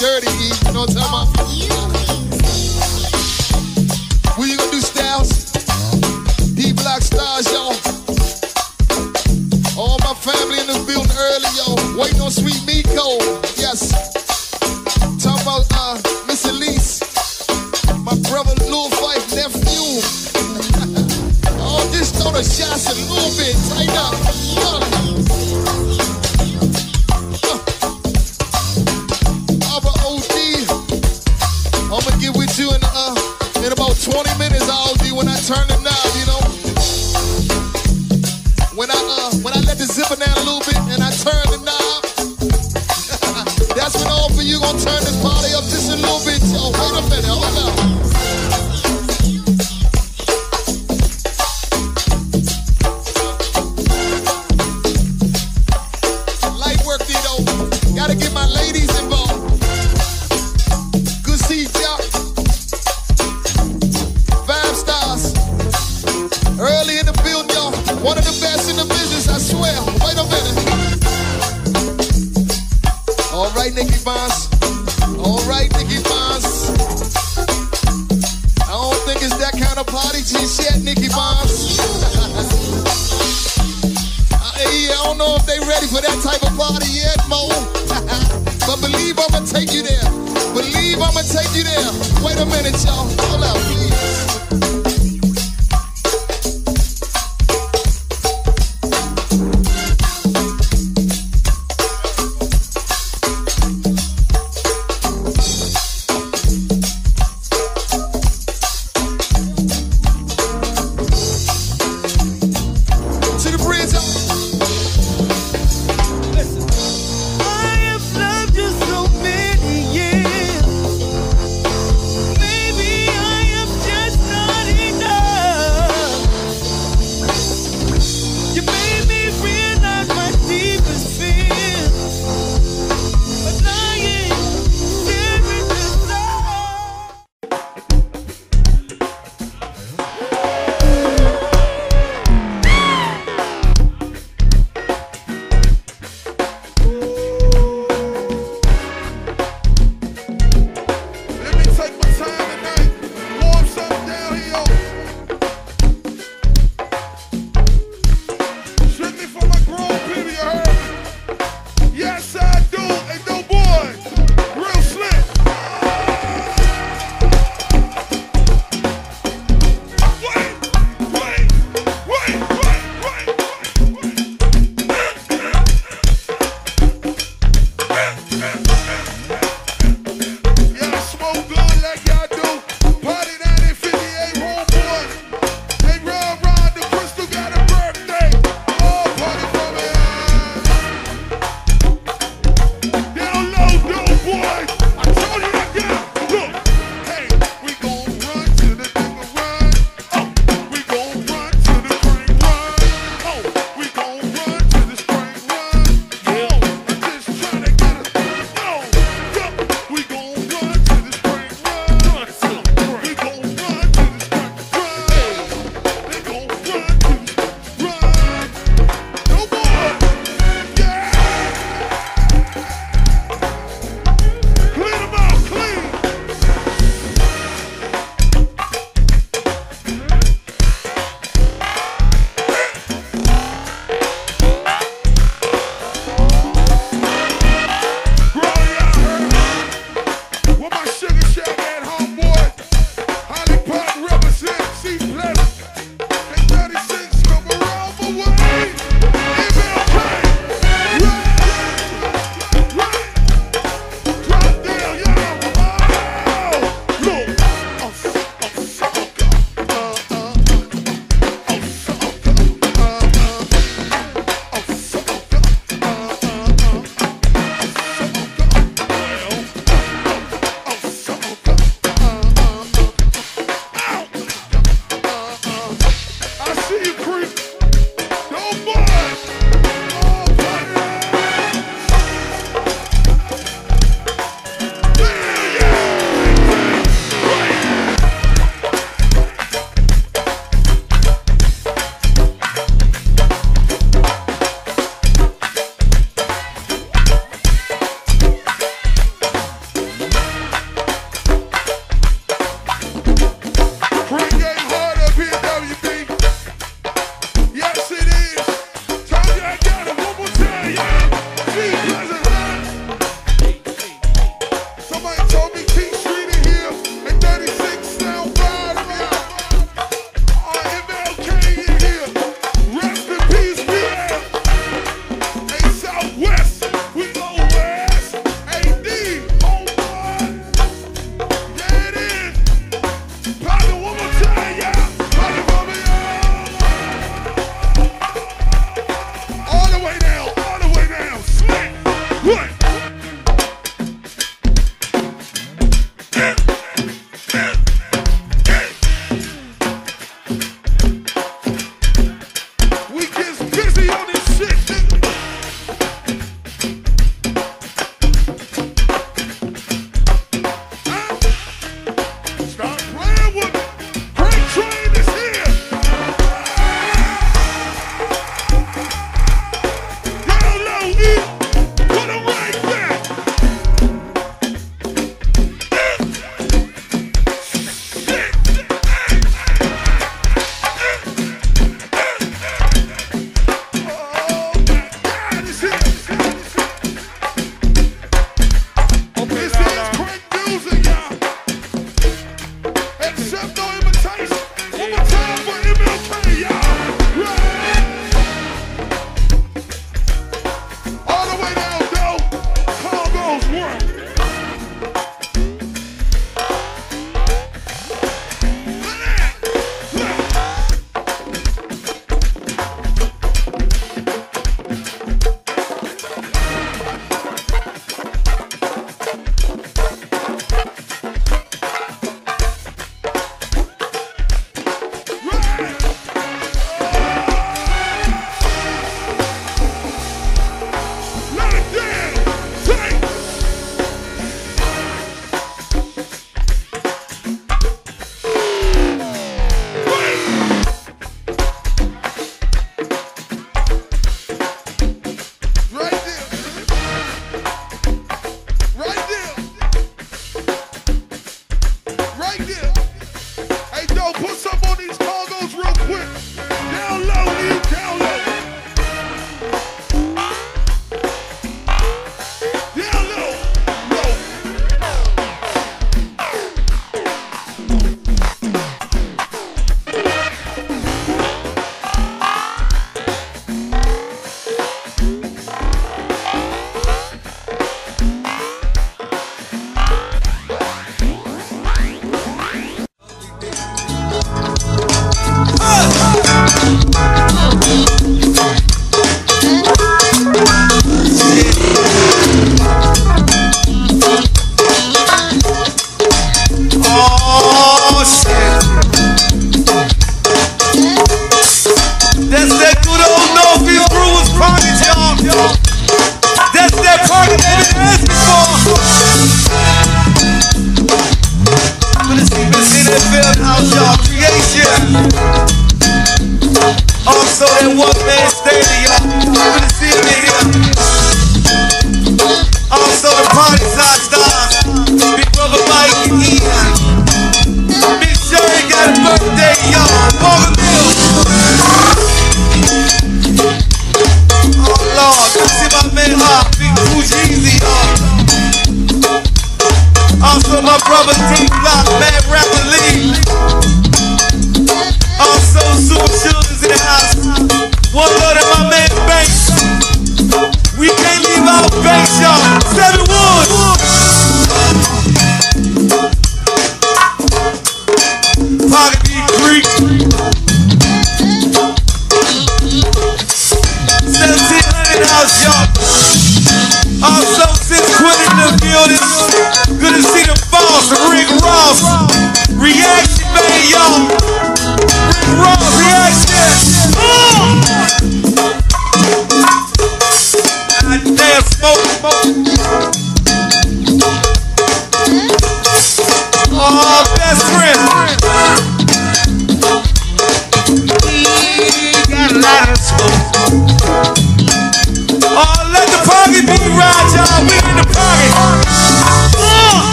dirty. You know what I'm talking about?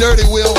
Dirty, Will.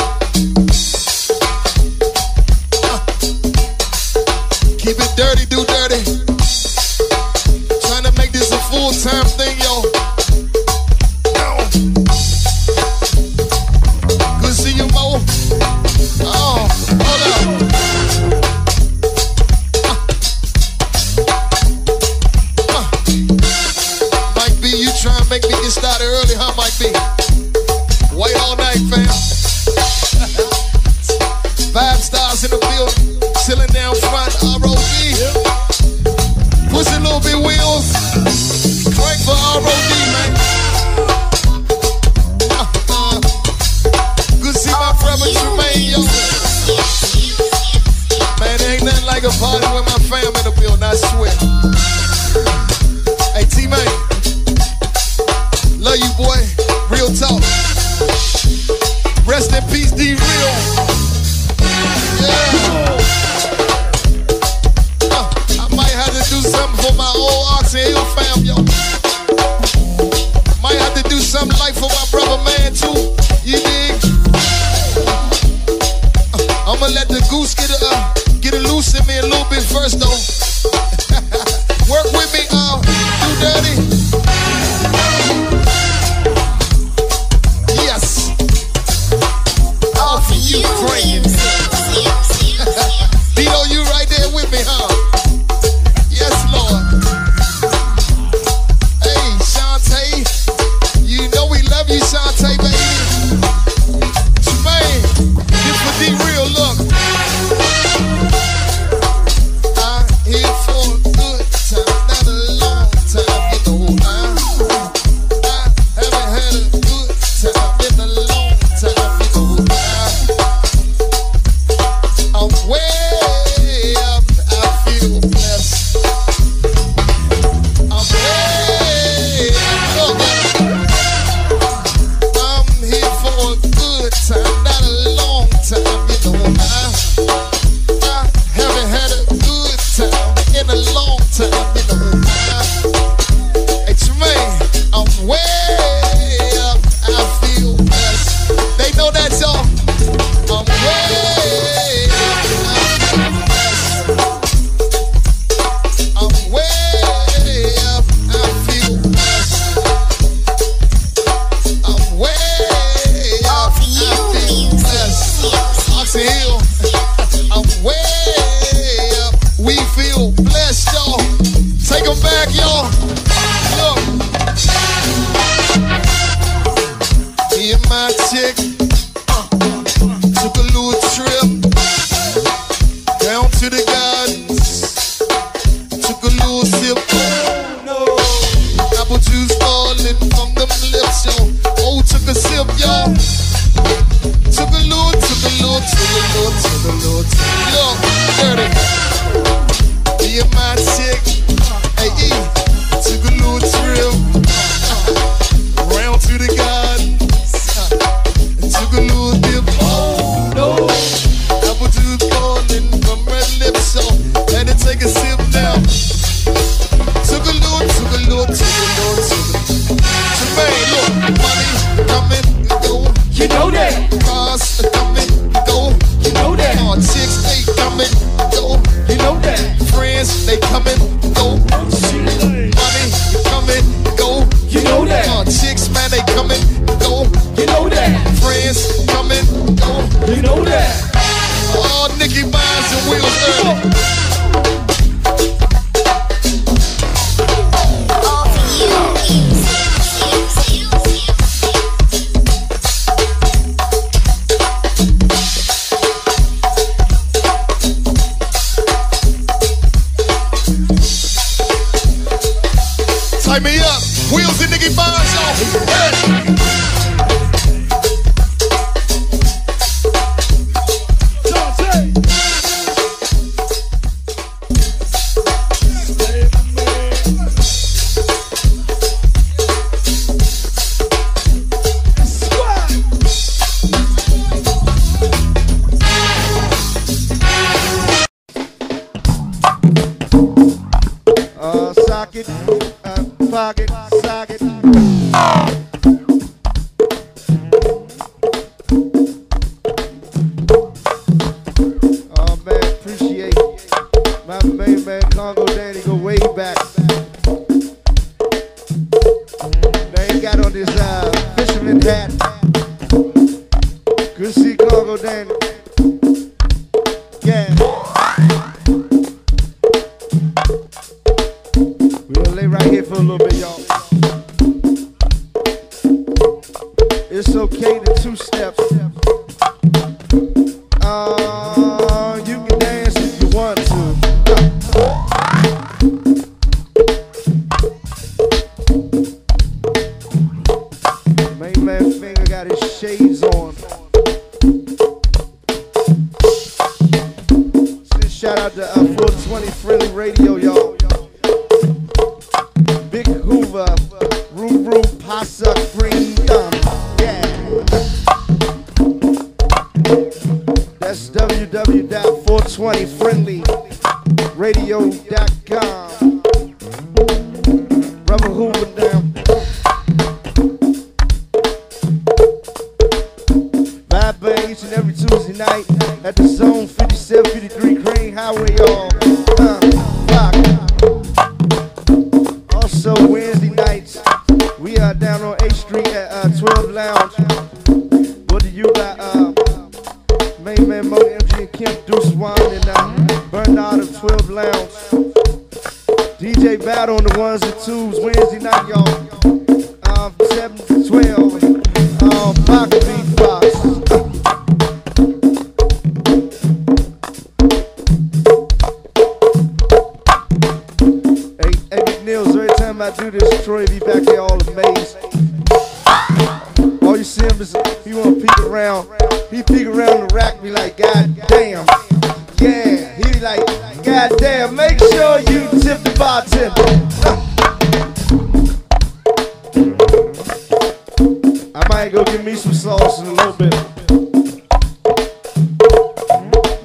some sauce in a little bit.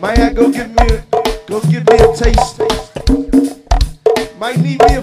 Might I go get me, a, go get me a taste. Might need me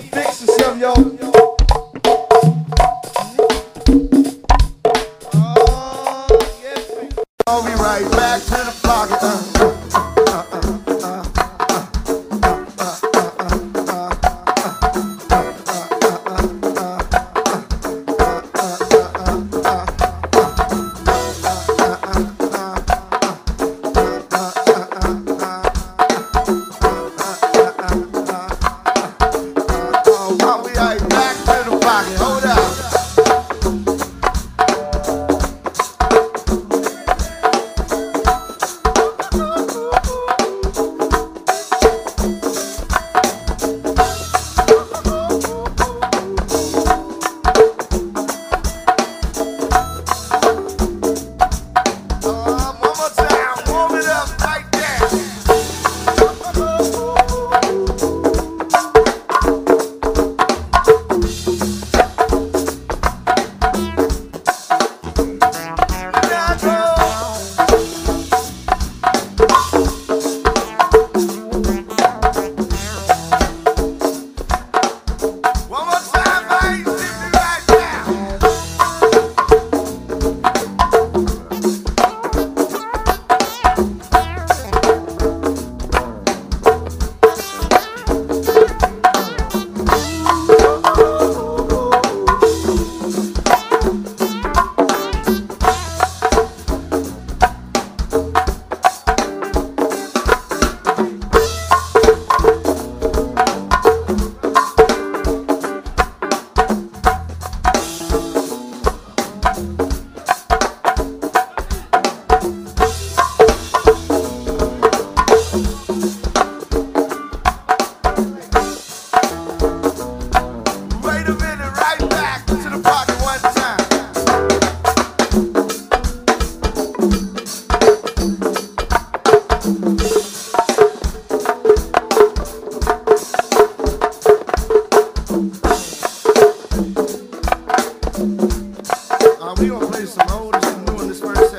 Uh, we gonna play some old and some new in this first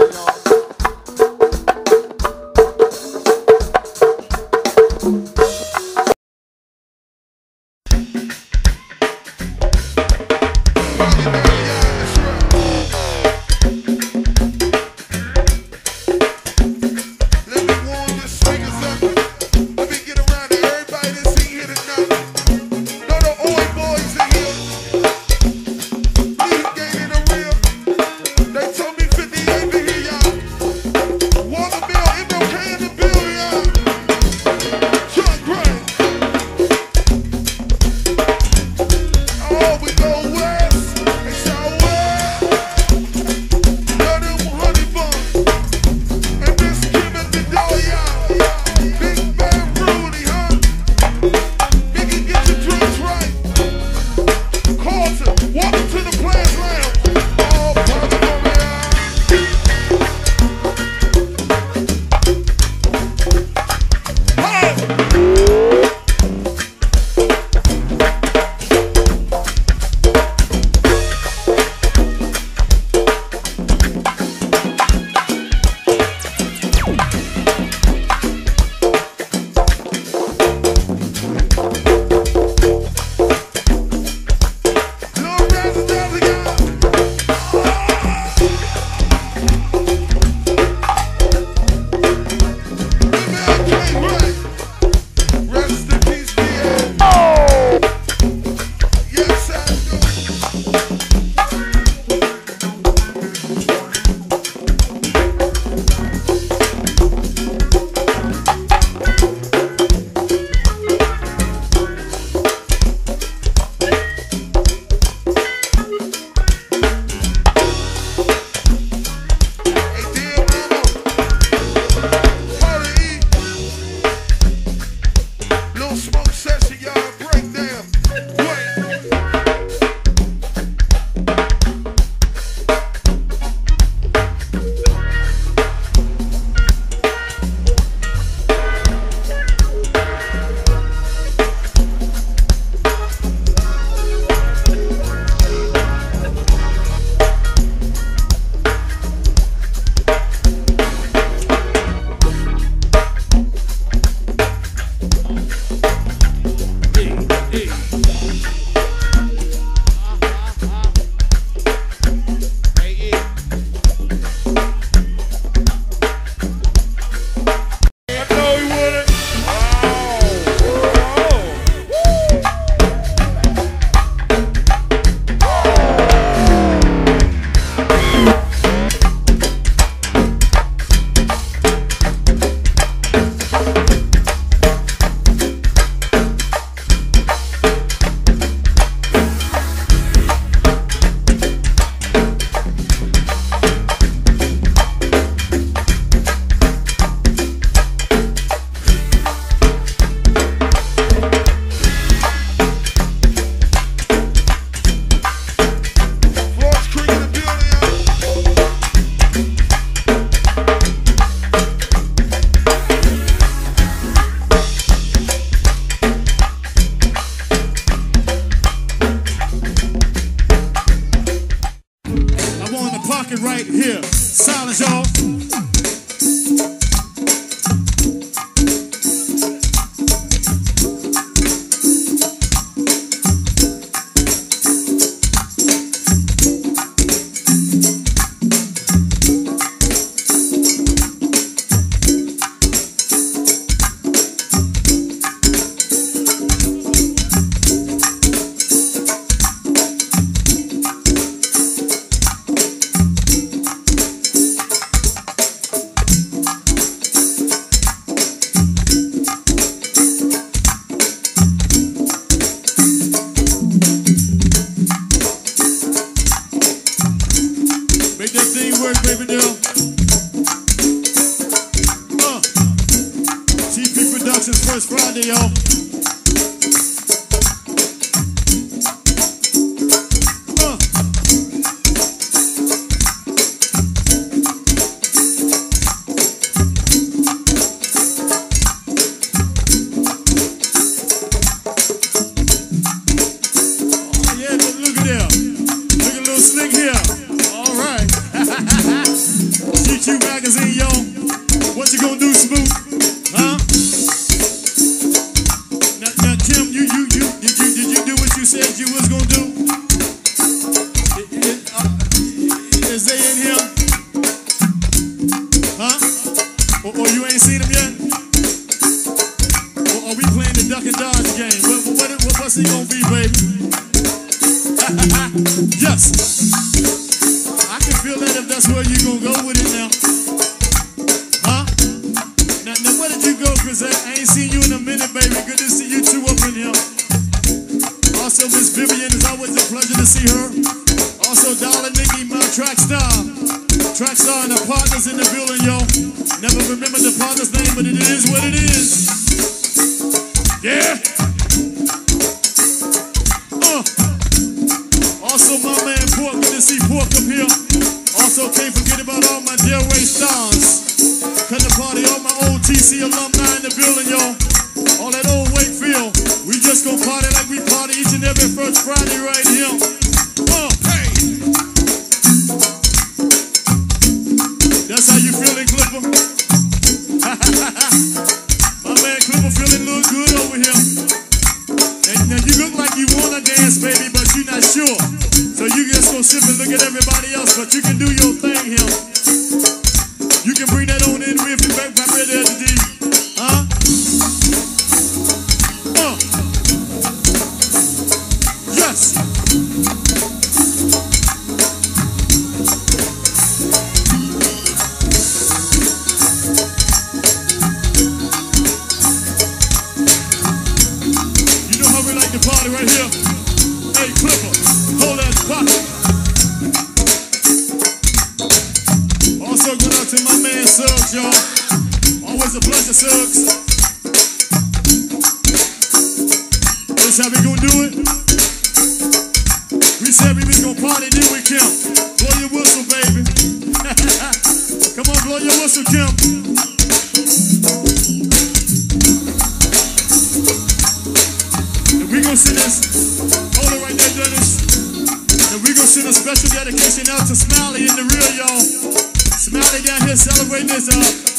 Celebrating this, uh.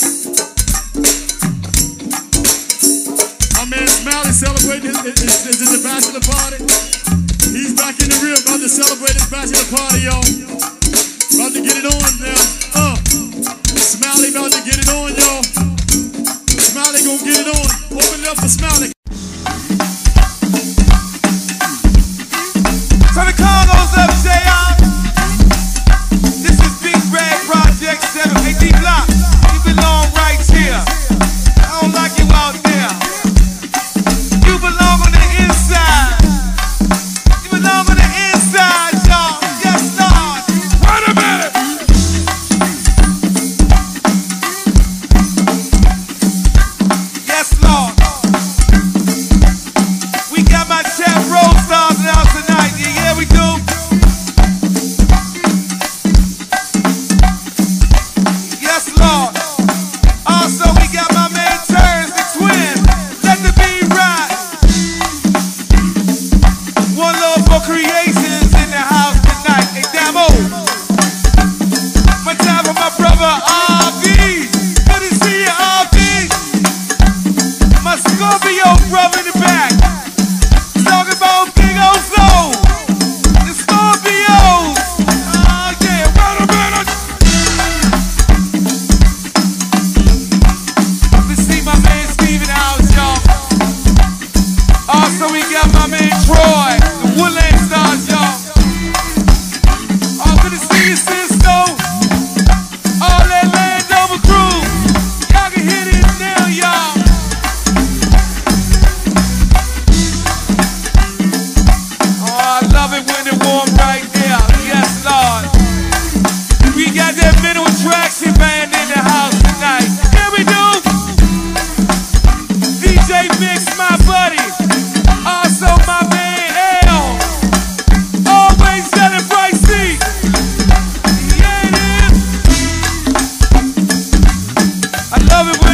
Love it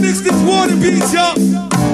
Mix this water beat, y'all.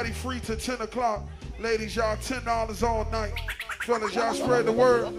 Everybody free till 10 o'clock. Ladies, y'all $10 all night. Fellas, y'all spread the word.